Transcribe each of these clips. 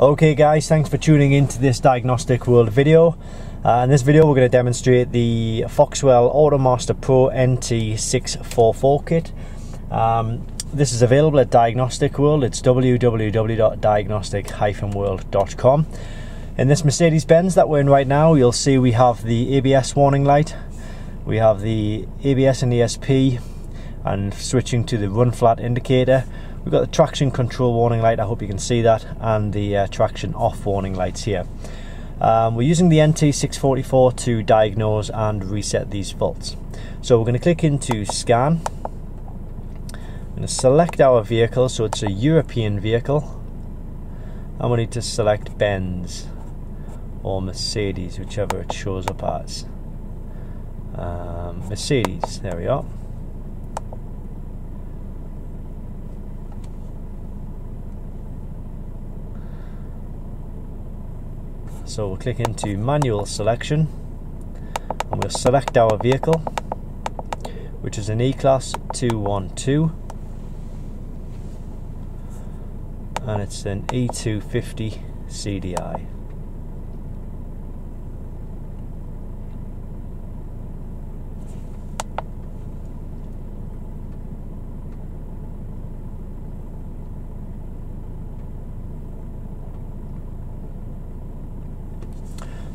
Okay guys, thanks for tuning into this Diagnostic World video. Uh, in this video we're going to demonstrate the Foxwell Automaster Pro NT644 kit. Um, this is available at Diagnostic World. It's www.diagnostic-world.com. In this Mercedes-Benz that we're in right now, you'll see we have the ABS warning light, we have the ABS and ESP, and switching to the run flat indicator. We've got the traction control warning light, I hope you can see that, and the uh, traction off warning lights here. Um, we're using the NT644 to diagnose and reset these faults. So we're going to click into scan. I'm going to select our vehicle, so it's a European vehicle. And we need to select Benz or Mercedes, whichever it shows up as. Um, Mercedes, there we are. So we'll click into manual selection and we'll select our vehicle which is an E-Class 212 and it's an E250 CDI.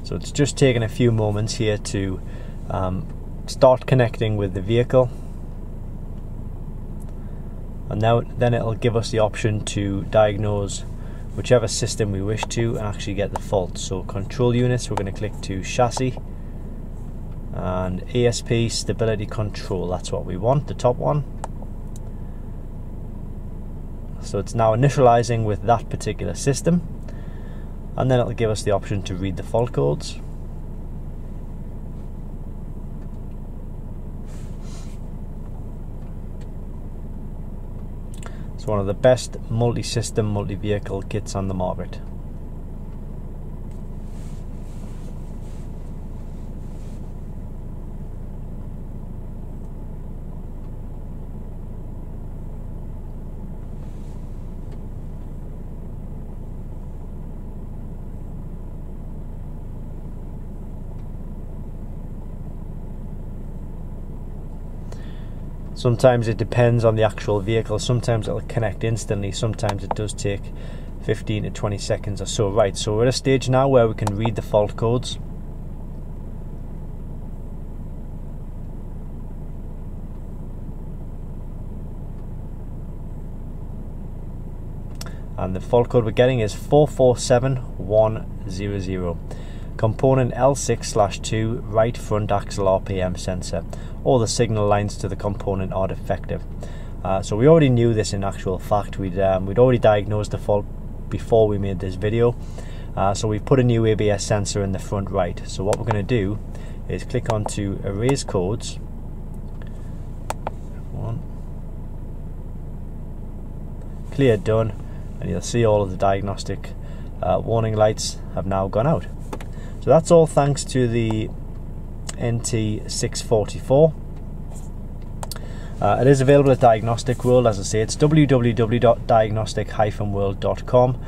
So it's just taking a few moments here to um, start connecting with the vehicle. And now then it'll give us the option to diagnose whichever system we wish to and actually get the fault. So control units, we're going to click to chassis and ESP stability control, that's what we want, the top one. So it's now initializing with that particular system and then it'll give us the option to read the fault codes. It's one of the best multi-system, multi-vehicle kits on the market. Sometimes it depends on the actual vehicle. Sometimes it'll connect instantly. Sometimes it does take 15 to 20 seconds or so. Right, so we're at a stage now where we can read the fault codes. And the fault code we're getting is 447100 component L6 slash 2 right front axle RPM sensor. All the signal lines to the component are defective. Uh, so we already knew this in actual fact. We'd, um, we'd already diagnosed the fault before we made this video. Uh, so we've put a new ABS sensor in the front right. So what we're going to do is click onto erase codes. Clear done. And you'll see all of the diagnostic uh, warning lights have now gone out. So that's all thanks to the NT644. Uh, it is available at Diagnostic World, as I say, it's www.diagnostic-world.com.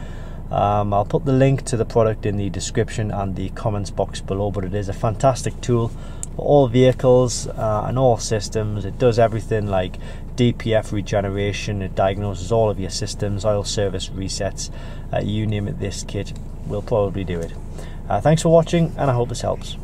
Um, I'll put the link to the product in the description and the comments box below, but it is a fantastic tool for all vehicles uh, and all systems. It does everything like DPF regeneration, it diagnoses all of your systems, oil service resets, uh, you name it, this kit will probably do it. Uh, thanks for watching, and I hope this helps.